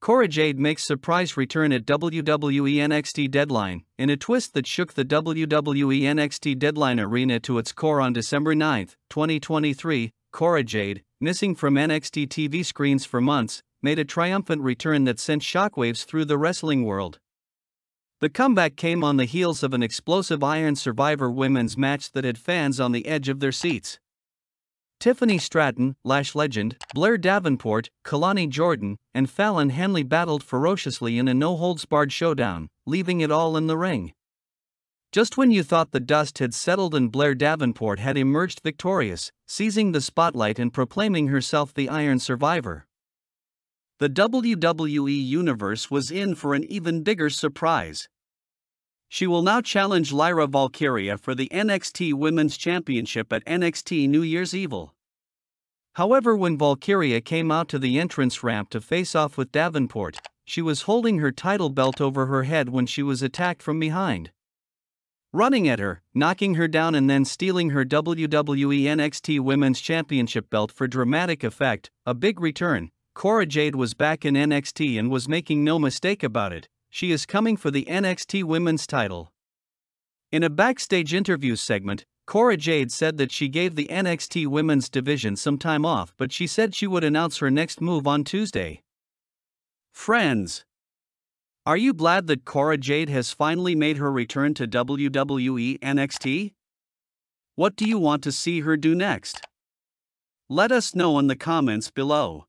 Cora Jade makes surprise return at WWE NXT Deadline, in a twist that shook the WWE NXT Deadline arena to its core on December 9, 2023. Cora Jade, missing from NXT TV screens for months, made a triumphant return that sent shockwaves through the wrestling world. The comeback came on the heels of an explosive Iron Survivor women's match that had fans on the edge of their seats. Tiffany Stratton, Lash legend, Blair Davenport, Kelani Jordan, and Fallon Henley battled ferociously in a no holds barred showdown, leaving it all in the ring. Just when you thought the dust had settled and Blair Davenport had emerged victorious, seizing the spotlight and proclaiming herself the Iron Survivor. The WWE Universe was in for an even bigger surprise. She will now challenge Lyra Valkyria for the NXT Women's Championship at NXT New Year's Evil. However, when Valkyria came out to the entrance ramp to face off with Davenport, she was holding her title belt over her head when she was attacked from behind. Running at her, knocking her down, and then stealing her WWE NXT Women's Championship belt for dramatic effect, a big return. Cora Jade was back in NXT and was making no mistake about it, she is coming for the NXT Women's title. In a backstage interview segment, Cora Jade said that she gave the NXT Women's division some time off, but she said she would announce her next move on Tuesday. Friends, are you glad that Cora Jade has finally made her return to WWE NXT? What do you want to see her do next? Let us know in the comments below.